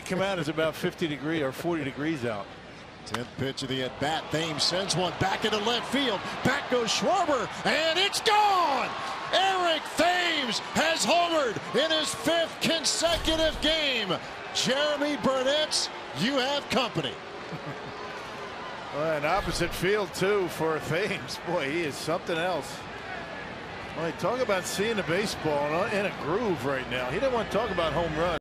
come out is about 50 degree or 40 degrees out. 10th pitch of the at bat. Thames sends one back into left field. Back goes Schwarber, and it's gone. Eric Thames has homered in his fifth consecutive game. Jeromy Burnitz, you have company. Well, an opposite field too for Thames. Boy, he is something else. Well, talk about seeing the baseball in a groove right now. He didn't want to talk about home runs.